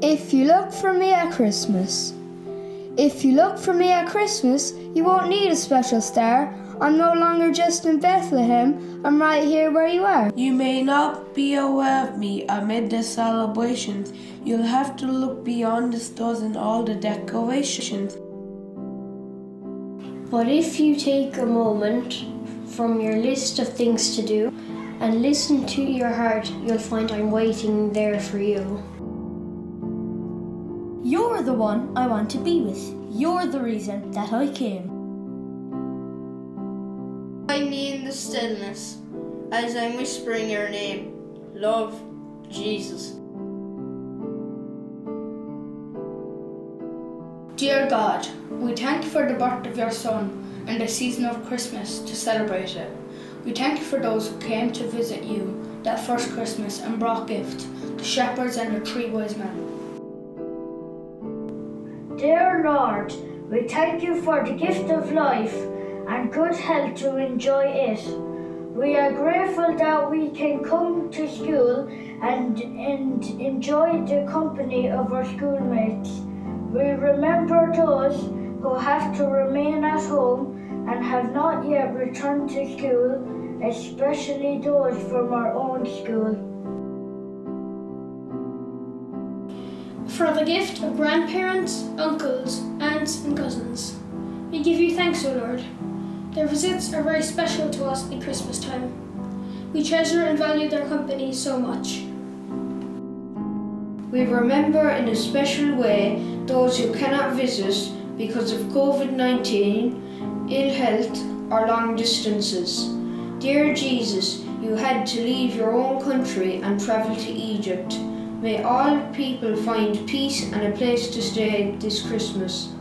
If you look for me at Christmas. If you look for me at Christmas, you won't need a special star. I'm no longer just in Bethlehem, I'm right here where you are. You may not be aware of me amid the celebrations. You'll have to look beyond the stores and all the decorations. But if you take a moment from your list of things to do and listen to your heart, you'll find I'm waiting there for you. You're the one I want to be with. You're the reason that I came. Find me in the stillness as I'm whispering your name. Love, Jesus. Dear God, we thank you for the birth of your Son and the season of Christmas to celebrate it. We thank you for those who came to visit you that first Christmas and brought gift, the shepherds and the three wise men. Dear Lord, we thank you for the gift of life and good health to enjoy it. We are grateful that we can come to school and, and enjoy the company of our schoolmates. We remember those who have to remain at home and have not yet returned to school, especially those from our own school. For the gift of grandparents, uncles, aunts, and cousins. We give you thanks, O Lord. Their visits are very special to us at Christmas time. We treasure and value their company so much. We remember in a special way those who cannot visit because of COVID 19, ill health, or long distances. Dear Jesus, you had to leave your own country and travel to Egypt. May all people find peace and a place to stay this Christmas.